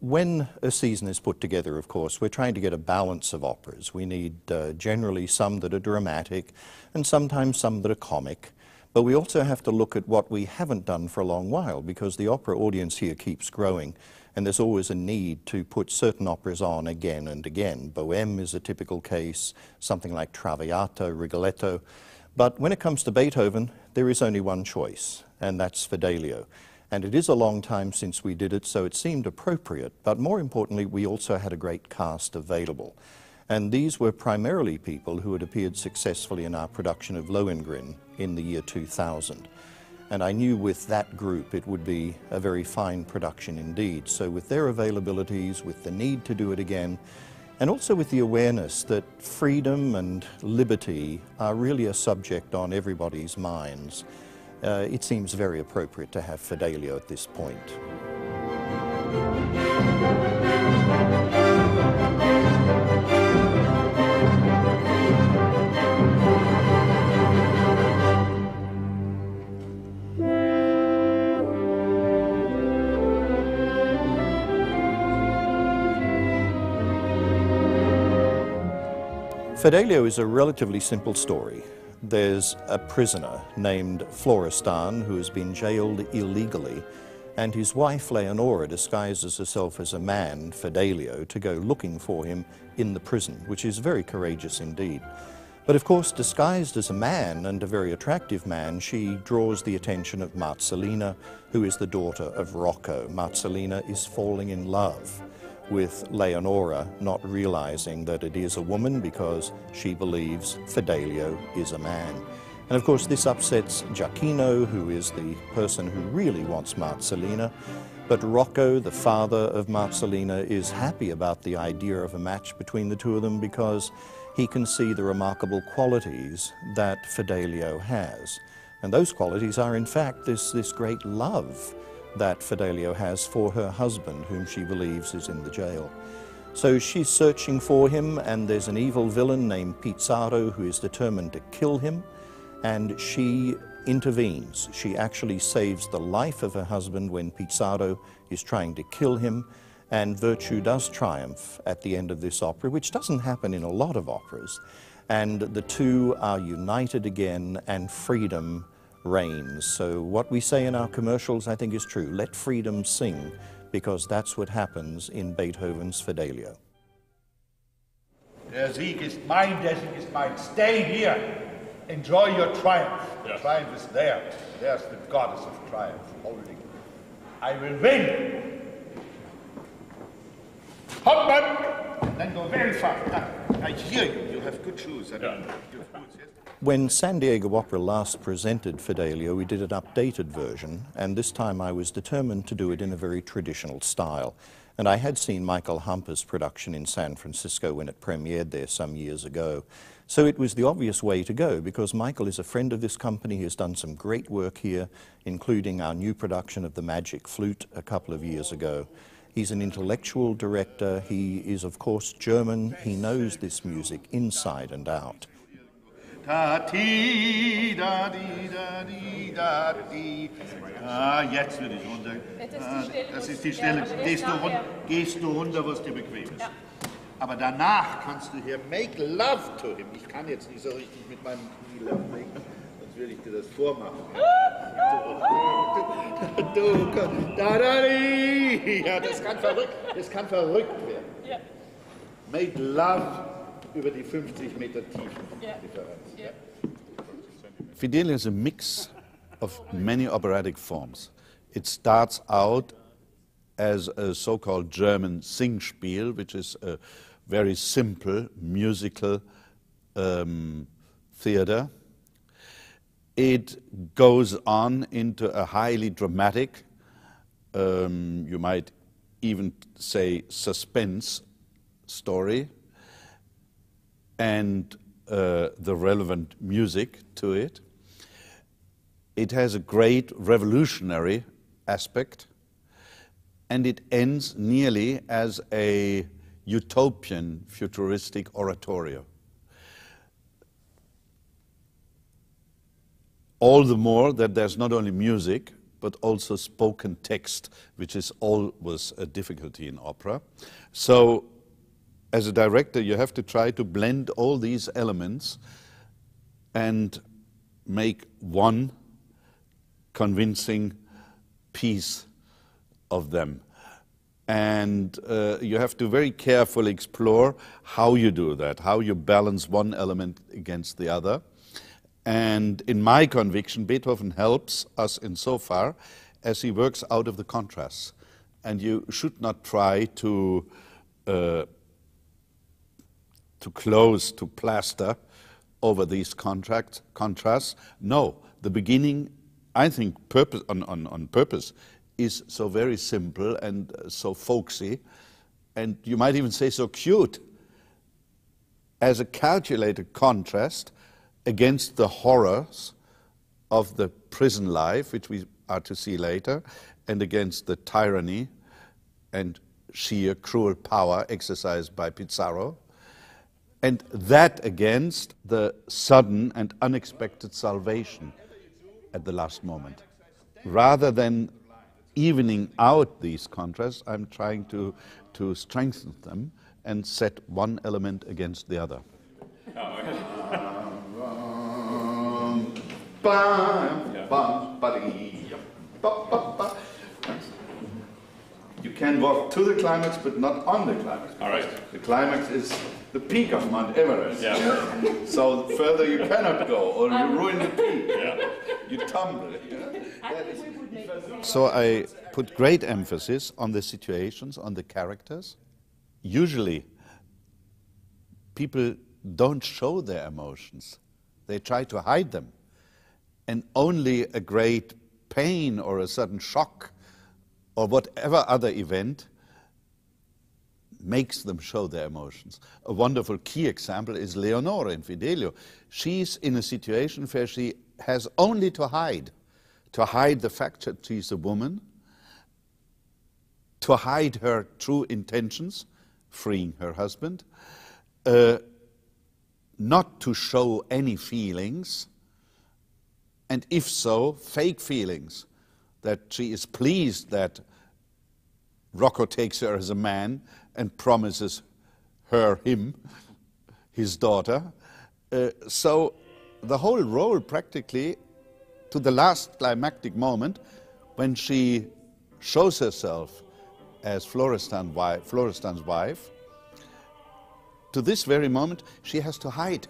when a season is put together, of course, we're trying to get a balance of operas. We need uh, generally some that are dramatic and sometimes some that are comic. But we also have to look at what we haven't done for a long while because the opera audience here keeps growing and there's always a need to put certain operas on again and again. Bohème is a typical case, something like Traviata, Rigoletto. But when it comes to Beethoven, there is only one choice, and that's Fidelio. And it is a long time since we did it, so it seemed appropriate. But more importantly, we also had a great cast available. And these were primarily people who had appeared successfully in our production of Lohengrin in the year 2000. And I knew with that group it would be a very fine production indeed. So with their availabilities, with the need to do it again, and also with the awareness that freedom and liberty are really a subject on everybody's minds, uh, it seems very appropriate to have Fidelio at this point. Fidelio is a relatively simple story. There's a prisoner named Florestan who has been jailed illegally, and his wife Leonora disguises herself as a man, Fidelio, to go looking for him in the prison, which is very courageous indeed. But of course, disguised as a man, and a very attractive man, she draws the attention of Marcellina, who is the daughter of Rocco. Marcellina is falling in love with Leonora not realizing that it is a woman because she believes Fidelio is a man. And of course this upsets Jaquino, who is the person who really wants Marcellina, but Rocco, the father of Marcellina, is happy about the idea of a match between the two of them because he can see the remarkable qualities that Fidelio has. And those qualities are in fact this, this great love that Fidelio has for her husband, whom she believes is in the jail. So she's searching for him, and there's an evil villain named Pizarro who is determined to kill him, and she intervenes. She actually saves the life of her husband when Pizarro is trying to kill him, and virtue does triumph at the end of this opera, which doesn't happen in a lot of operas. And the two are united again, and freedom reigns. So what we say in our commercials, I think, is true. Let freedom sing, because that's what happens in Beethoven's Fidelio. Der Sieg ist mein, der Sieg ist mein. Stay here. Enjoy your triumph. The triumph is there. There's the goddess of triumph holding. I will win. Hop, and Then go very far. Ah, I hear you. You have good shoes. I mean, you have boots, yes? When San Diego Opera last presented Fidelio, we did an updated version, and this time I was determined to do it in a very traditional style. And I had seen Michael Hampe's production in San Francisco when it premiered there some years ago. So it was the obvious way to go because Michael is a friend of this company. He has done some great work here, including our new production of The Magic Flute a couple of years ago. He's an intellectual director. He is, of course, German. He knows this music inside and out. Da, ti, da, di, da, di, da, di. Ah, jetzt würde ich runter. Das ist Ah, Das ist die Stelle, Gehst du, jetzt run nachher. gehst du runter, wo es dir bequem ist. Aber danach kannst du hier make love to him. Ich kann jetzt nicht so richtig mit meinem Knie love sonst will ich dir das vormachen. Du, da, da, di. Ja, das kann verrückt, das kann verrückt werden. Make love über die 50 Meter Tiefendifferenz. Ja. Fidelio is a mix of many operatic forms. It starts out as a so-called German Singspiel, which is a very simple musical um, theater. It goes on into a highly dramatic, um, you might even say suspense story, and uh, the relevant music to it. It has a great revolutionary aspect, and it ends nearly as a utopian futuristic oratorio. All the more that there's not only music, but also spoken text, which is always a difficulty in opera. So, as a director, you have to try to blend all these elements and make one convincing piece of them. And uh, you have to very carefully explore how you do that, how you balance one element against the other. And in my conviction, Beethoven helps us in so far as he works out of the contrasts. And you should not try to, uh, to close, to plaster over these contracts, contrasts. No, the beginning, I think, purpose, on, on, on purpose, is so very simple and uh, so folksy, and you might even say so cute, as a calculated contrast against the horrors of the prison life, which we are to see later, and against the tyranny and sheer cruel power exercised by Pizarro, and that against the sudden and unexpected salvation at the last moment. Rather than evening out these contrasts, I'm trying to, to strengthen them and set one element against the other. You can walk to the climax, but not on the climax. All right. The climax is the peak of Mount Everest. Yeah. So further you cannot go, or you ruin the peak. Yeah. You tumble. So I put great emphasis on the situations, on the characters. Usually, people don't show their emotions, they try to hide them. And only a great pain or a sudden shock or whatever other event makes them show their emotions. A wonderful key example is Leonore in Fidelio. She's in a situation where she has only to hide, to hide the fact that she's a woman, to hide her true intentions, freeing her husband, uh, not to show any feelings, and if so, fake feelings, that she is pleased that Rocco takes her as a man and promises her him, his daughter. Uh, so the whole role practically to the last climactic moment when she shows herself as Florestan Florestan's wife, to this very moment she has to hide.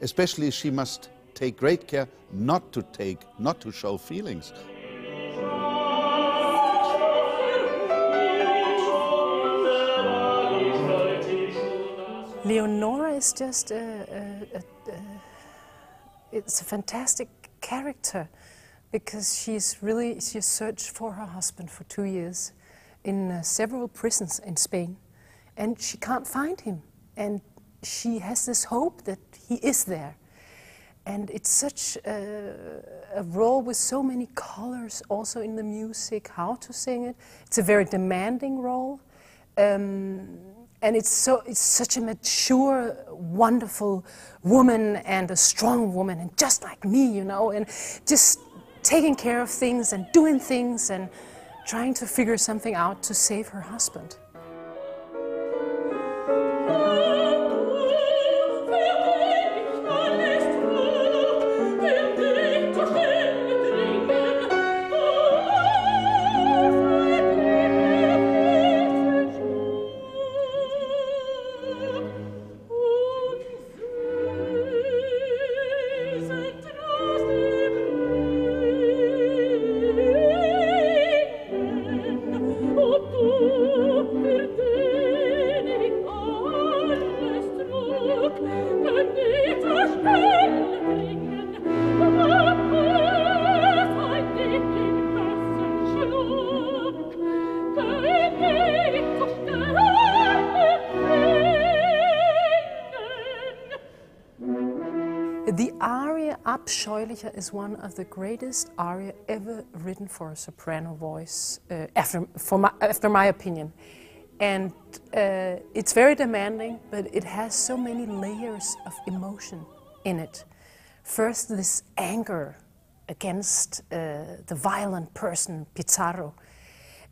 Especially she must take great care not to take, not to show feelings. Is just a, a, a, it's a fantastic character because she's really she searched for her husband for two years in uh, several prisons in Spain, and she can't find him, and she has this hope that he is there, and it's such a, a role with so many colors also in the music, how to sing it. It's a very demanding role. Um, and it's so it's such a mature wonderful woman and a strong woman and just like me you know and just taking care of things and doing things and trying to figure something out to save her husband Is one of the greatest aria ever written for a soprano voice, uh, after, for my, after my opinion. And uh, it's very demanding, but it has so many layers of emotion in it. First, this anger against uh, the violent person Pizarro.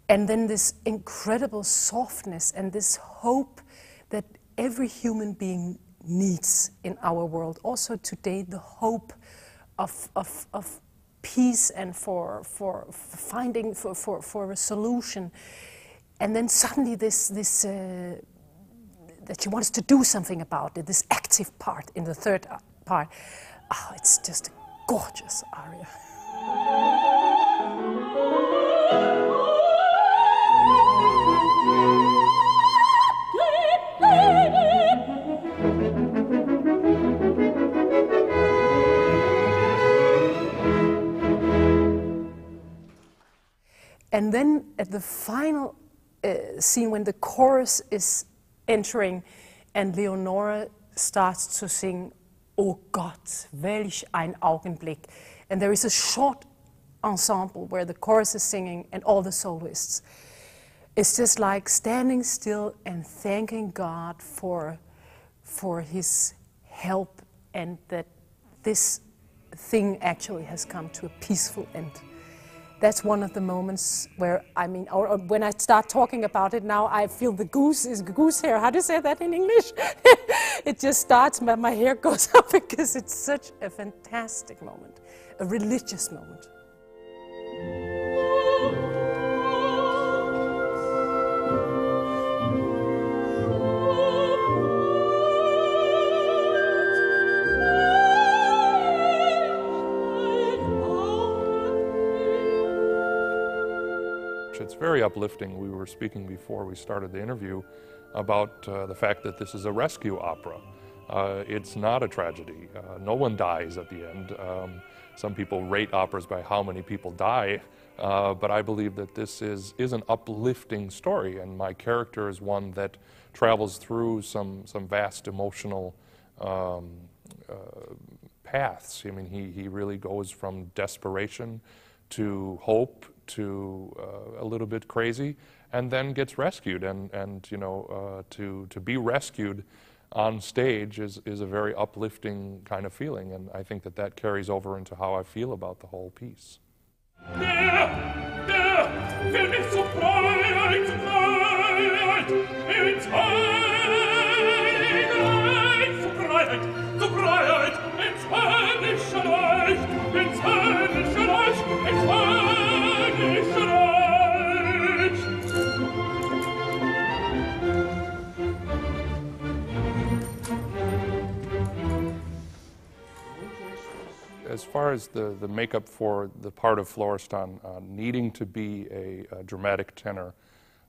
And then this incredible softness and this hope that every human being needs in our world. Also today, the hope of, of, of peace and for, for finding, for, for, for a solution. And then suddenly this, this uh, that she wants to do something about it, this active part in the third part. Oh, it's just a gorgeous aria. And then at the final uh, scene, when the chorus is entering and Leonora starts to sing, Oh Gott, welch ein Augenblick. And there is a short ensemble where the chorus is singing and all the soloists. It's just like standing still and thanking God for, for his help and that this thing actually has come to a peaceful end that's one of the moments where I mean, or, or, when I start talking about it now, I feel the goose is goose hair. How do you say that in English? it just starts, my, my hair goes up because it's such a fantastic moment, a religious moment. Very uplifting. We were speaking before we started the interview about uh, the fact that this is a rescue opera. Uh, it's not a tragedy. Uh, no one dies at the end. Um, some people rate operas by how many people die, uh, but I believe that this is, is an uplifting story, and my character is one that travels through some, some vast emotional um, uh, paths. I mean, he, he really goes from desperation to hope to uh, a little bit crazy and then gets rescued. And, and you know, uh, to, to be rescued on stage is, is a very uplifting kind of feeling. And I think that that carries over into how I feel about the whole piece. Der, der, Freiheit, zu Freiheit, As far as the, the makeup for the part of Florestan uh, needing to be a, a dramatic tenor,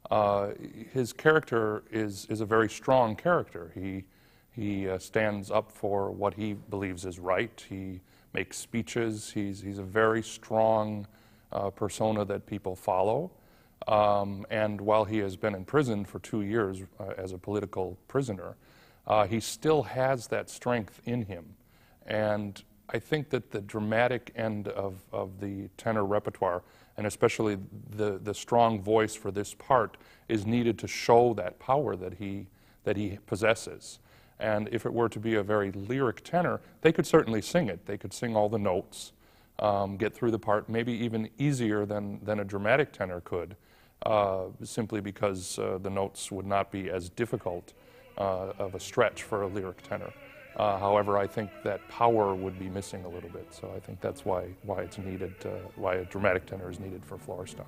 uh, his character is, is a very strong character. He, he uh, stands up for what he believes is right. He makes speeches. He's, he's a very strong uh, persona that people follow. Um, and while he has been in prison for two years uh, as a political prisoner, uh, he still has that strength in him. And I think that the dramatic end of, of the tenor repertoire, and especially the, the strong voice for this part, is needed to show that power that he, that he possesses. And if it were to be a very lyric tenor, they could certainly sing it. They could sing all the notes, um, get through the part, maybe even easier than, than a dramatic tenor could, uh, simply because uh, the notes would not be as difficult uh, of a stretch for a lyric tenor. Uh, however, I think that power would be missing a little bit, so I think that's why, why it's needed, uh, why a dramatic tenor is needed for Florestan.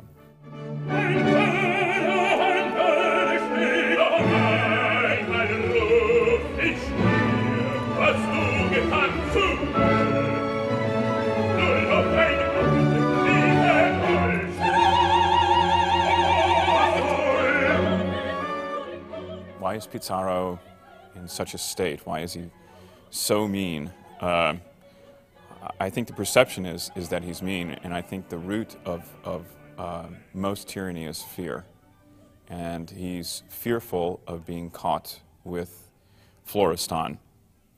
Why is Pizarro in such a state? Why is he so mean? Uh, I think the perception is, is that he's mean, and I think the root of, of uh, most tyranny is fear. And he's fearful of being caught with Florestan,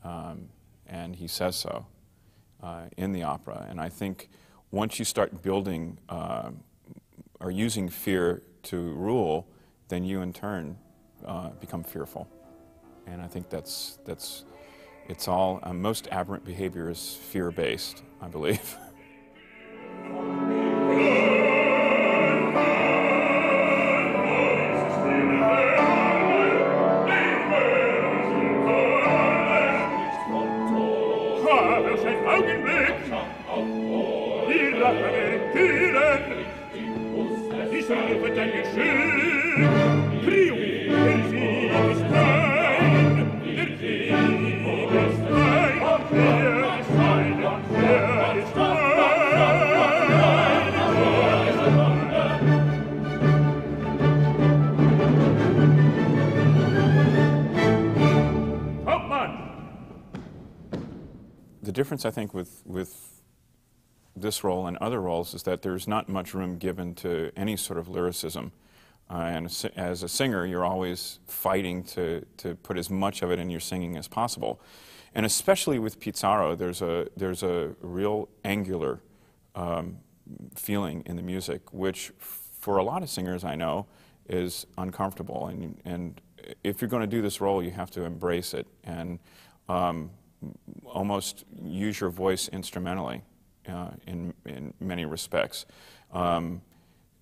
um, and he says so uh, in the opera. And I think once you start building uh, or using fear to rule, then you in turn uh, become fearful. And I think that's, that's it's all, uh, most aberrant behavior is fear based, I believe. Triumph! Difference, I think, with, with this role and other roles is that there's not much room given to any sort of lyricism. Uh, and as a singer, you're always fighting to, to put as much of it in your singing as possible. And especially with Pizarro, there's a, there's a real angular um, feeling in the music, which for a lot of singers I know is uncomfortable. And, and if you're going to do this role, you have to embrace it and um, almost use your voice instrumentally uh, in, in many respects. Um,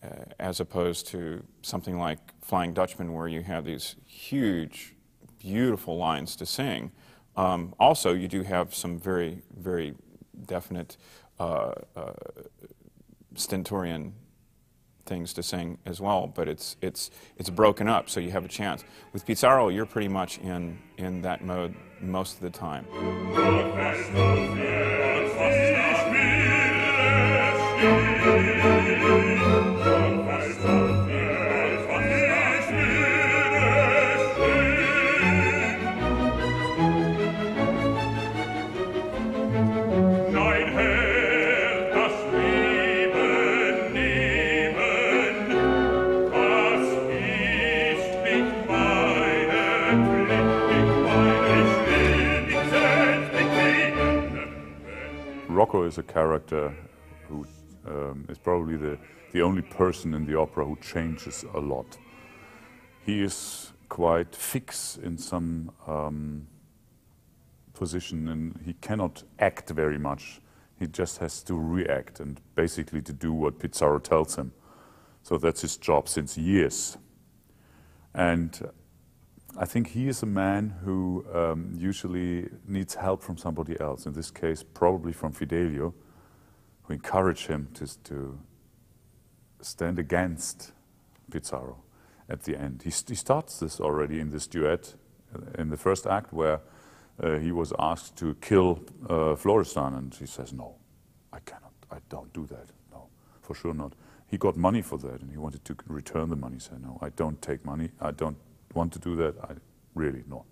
uh, as opposed to something like Flying Dutchman, where you have these huge, beautiful lines to sing. Um, also, you do have some very, very definite uh, uh, stentorian things to sing as well, but it's, it's, it's broken up, so you have a chance. With Pizarro, you're pretty much in, in that mode most of the time. Rocco is a character who um, is probably the, the only person in the opera who changes a lot. He is quite fixed in some um, position and he cannot act very much. He just has to react and basically to do what Pizarro tells him. So that's his job since years. And I think he is a man who um, usually needs help from somebody else, in this case, probably from Fidelio, who encouraged him to, to stand against Pizarro at the end. He, he, starts this already in this duet uh, in the first act where uh, he was asked to kill uh, Florestan, and he says, No, I cannot, I don't do that. No, for sure not. He got money for that, and he wanted to return the money. He said, No, I don't take money, I don't want to do that? I really not.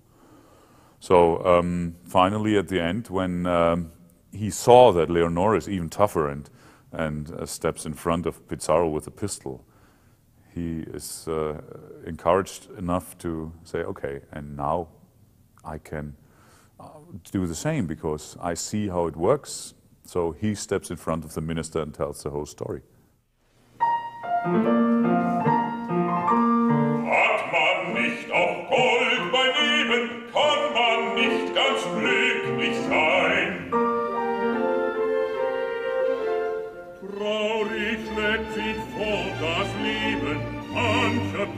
So um, finally, at the end, when um, he saw that Leonore is even tougher and and uh, steps in front of Pizarro with a pistol, he is uh, encouraged enough to say, "Okay, and now I can uh, do the same because I see how it works." So he steps in front of the minister and tells the whole story.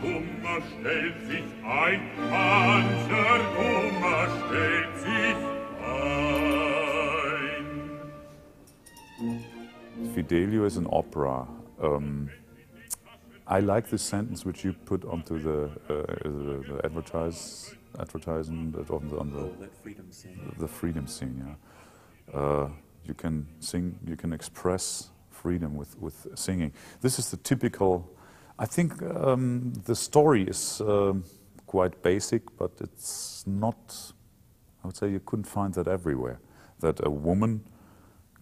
Kummer stellt sich ein, mancher Kummer stellt sich ein. Fidelio is an opera. Um, I like the sentence which you put onto the, uh, the, the advertise, advertisement on the, on the, oh, freedom the freedom scene. Yeah, uh, you can sing, you can express freedom with, with singing. This is the typical I think um, the story is uh, quite basic, but it's not, I would say you couldn't find that everywhere. That a woman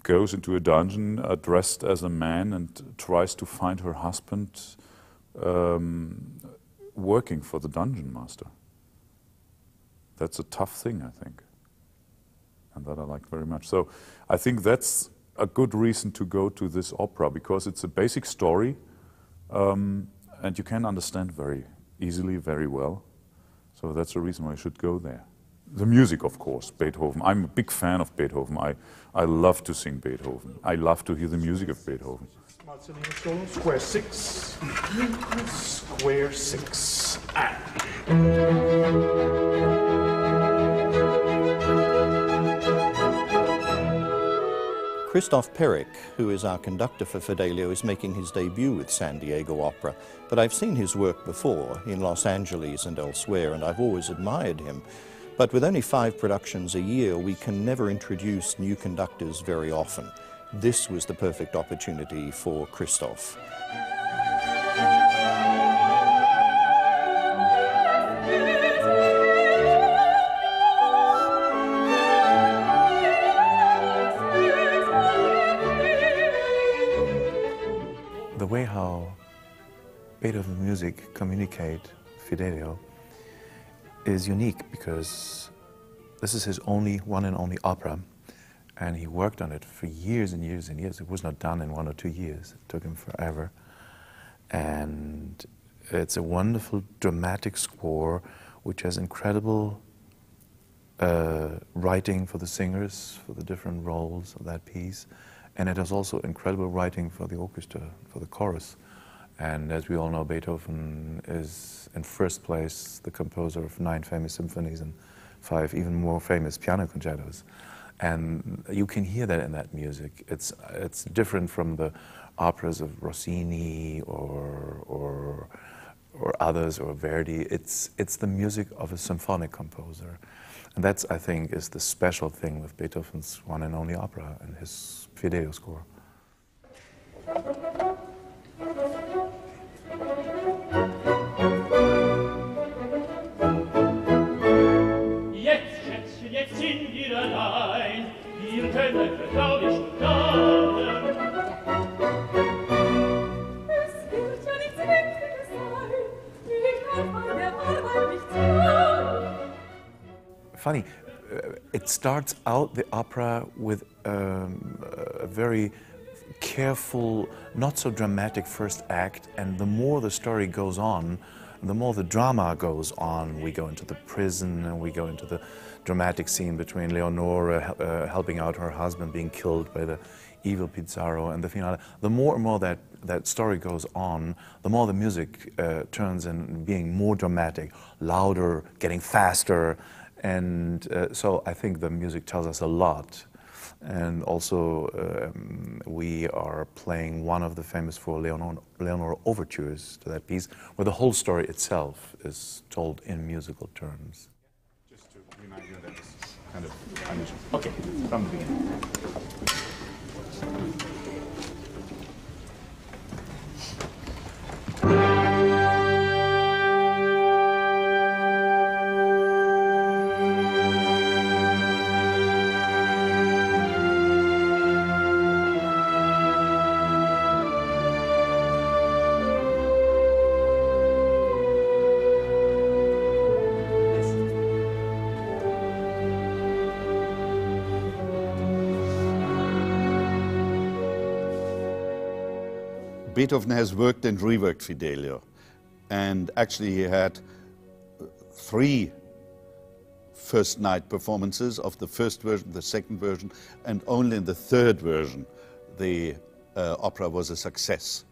goes into a dungeon uh, dressed as a man and tries to find her husband um, working for the dungeon master. That's a tough thing, I think, and that I like very much. So I think that's a good reason to go to this opera because it's a basic story um, and you can understand very easily, very well. So that's the reason why you should go there. The music, of course, Beethoven. I'm a big fan of Beethoven. I, I love to sing Beethoven. I love to hear the music of Beethoven. Square six, square six, Christoph Perick, who is our conductor for Fidelio, is making his debut with San Diego Opera, but I've seen his work before in Los Angeles and elsewhere, and I've always admired him. But with only five productions a year, we can never introduce new conductors very often. This was the perfect opportunity for Christoph. Music communicate Fidelio is unique because this is his only one and only opera and he worked on it for years and years and years. It was not done in one or two years. It took him forever. And it's a wonderful dramatic score which has incredible uh, writing for the singers, for the different roles of that piece. And it has also incredible writing for the orchestra, for the chorus. And as we all know, Beethoven is in first place the composer of nine famous symphonies and five even more famous piano concertos. And you can hear that in that music. It's, it's different from the operas of Rossini or, or, or others or Verdi. It's, it's the music of a symphonic composer. And that's, I think, is the special thing with Beethoven's one and only opera and his Fidelio score. Funny, uh, it starts out the opera with um, a very careful, not so dramatic first act, and the more the story goes on, the more the drama goes on. We go into the prison and we go into the dramatic scene between Leonora uh, helping out her husband being killed by the evil Pizarro and the finale. The more and more that, that story goes on, the more the music uh, turns in being more dramatic, louder, getting faster. And uh, so I think the music tells us a lot. And also, um, we are playing one of the famous four Leonora, Leonora overtures to that piece, where the whole story itself is told in musical terms. Okay, from the beginning. Beethoven has worked and reworked Fidelio. And actually, he had three first night performances of the first version, the second version, and only in the third version the uh, opera was a success.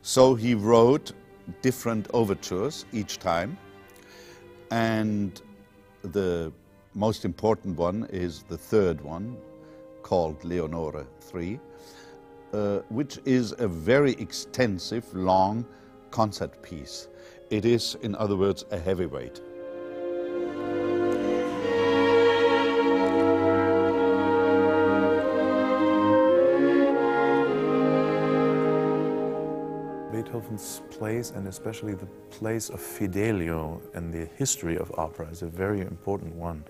So he wrote different overtures each time, and the most important one is the third one, called Leonore III, uh, which is a very extensive, long concert piece. It is, in other words, a heavyweight. Beethoven's place, and especially the place of Fidelio and the history of opera, is a very important one.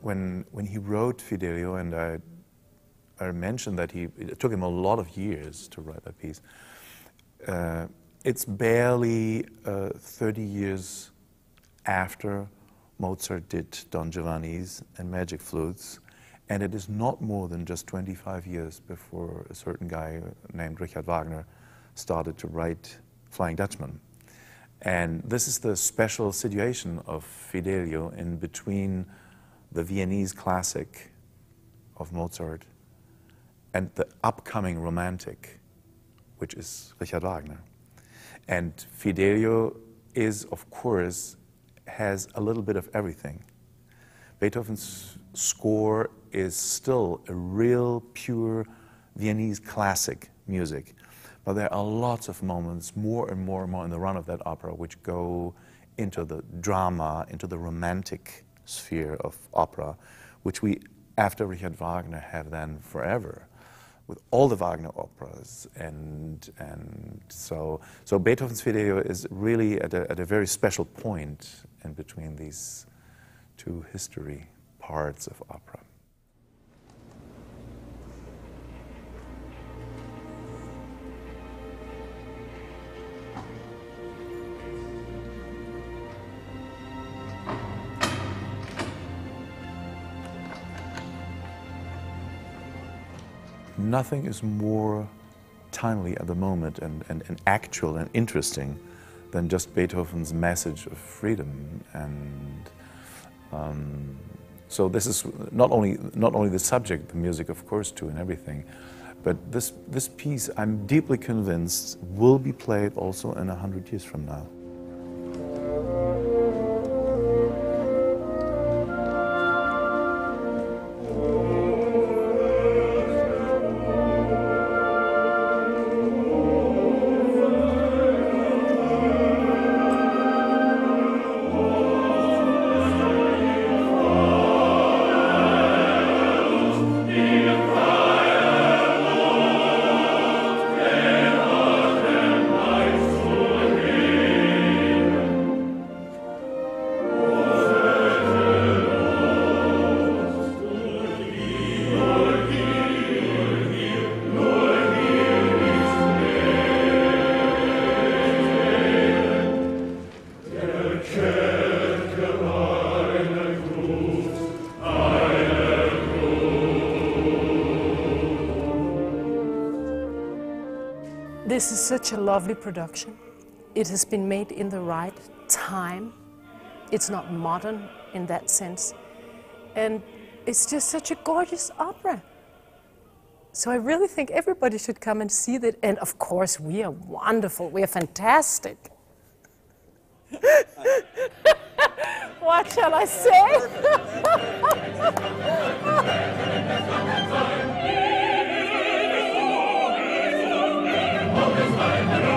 When, when he wrote Fidelio, and I, I mentioned that he, it took him a lot of years to write that piece, uh, it's barely uh, 30 years after Mozart did Don Giovanni's and Magic Flutes, and it is not more than just 25 years before a certain guy named Richard Wagner started to write Flying Dutchman. And this is the special situation of Fidelio in between the Viennese classic of Mozart and the upcoming romantic, which is Richard Wagner. And Fidelio is, of course, has a little bit of everything. Beethoven's score is still a real, pure Viennese classic music. But there are lots of moments, more and more and more in the run of that opera, which go into the drama, into the romantic sphere of opera, which we, after Richard Wagner, have then forever with all the Wagner operas. And, and so, so Beethoven's Fidelio is really at a, at a very special point in between these two history parts of opera. Nothing is more timely at the moment and, and, and actual and interesting than just Beethoven's message of freedom. And um, so this is not only, not only the subject, the music, of course, too, and everything, but this, this piece, I'm deeply convinced, will be played also in a hundred years from now. This is such a lovely production. It has been made in the right time. It's not modern in that sense. And it's just such a gorgeous opera. So I really think everybody should come and see that. And of course, we are wonderful. We are fantastic. what shall I say? Amen.